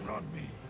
outrun me.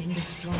Been destroyed.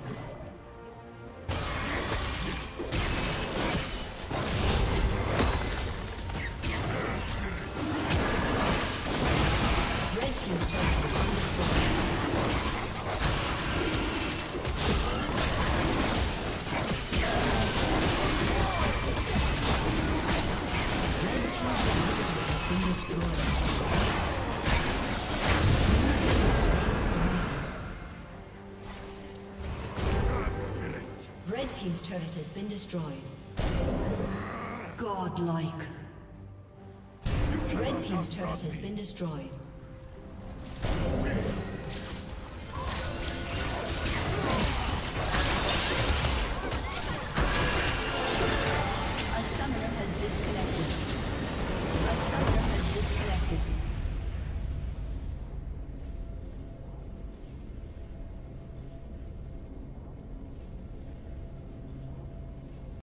Has been destroyed. Godlike. Red Team's turret has been destroyed.